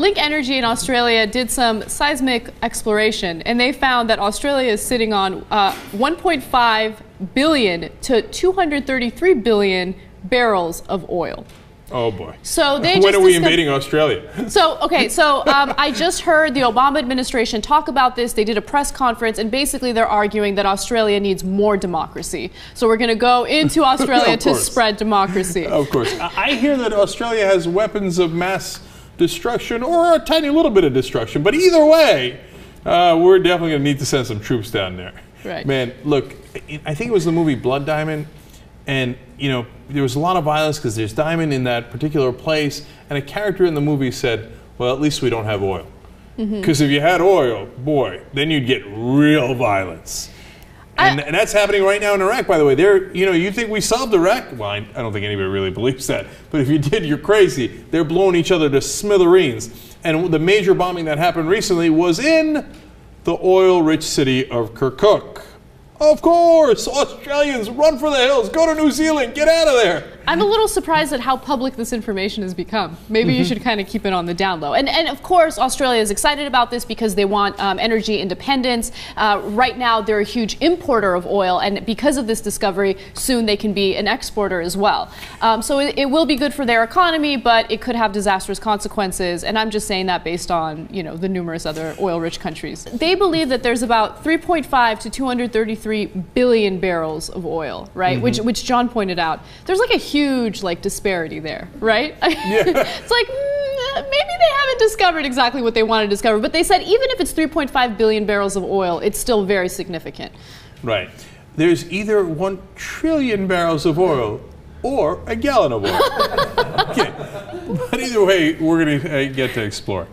Linc Energy in Australia did some seismic exploration, and they found that Australia is sitting on uh, 1.5 billion to 233 billion barrels of oil. Oh boy. So they when just are we discovered- invading Australia? So, okay, so um, I just heard the Obama administration talk about this. They did a press conference, and basically they're arguing that Australia needs more democracy. So we're going to go into Australia to spread democracy. Of course. I I hear that Australia has weapons of mass destruction or a tiny little bit of destruction, but either way, uh, we're definitely going to need to send some troops down there. Right. Man, look, I- I think it was the movie Blood Diamond, and, you know, there was a lot of violence because there's diamond in that particular place, and a character in the movie said, well, at least we don't have oil. Because if you had oil, boy, then you'd get real violence. And, and that's happening right now in Iraq, by the way. They're, you know, you think we solved Iraq? Well, I, I don't think anybody really believes that. But if you did, you're crazy. They're blowing each other to smithereens. And the major bombing that happened recently was in the oil-rich city of Kirkuk. Of course, Australians, run for the hills, go to New Zealand, get out of there. I'm a little surprised at how public this information has become. Maybe you should kind of keep it on the down low. And, and of course, Australia is excited about this because they want um, energy independence. Uh, right now, they're a huge importer of oil, and because of this discovery, soon they can be an exporter as well. Um, so it, it will be good for their economy, but it could have disastrous consequences. And I'm just saying that based on you know the numerous other oil-rich countries. They believe that there's about 3.5 to 233 billion barrels of oil, right? Which which John pointed out. There's like a huge like disparity there, right? it's like mm, maybe they haven't discovered exactly what they want to discover, but they said even if it's 3.5 billion barrels of oil, it's still very significant. Right. There's either one trillion barrels of oil or a gallon of oil. okay. But either way, we're going to uh, get to explore.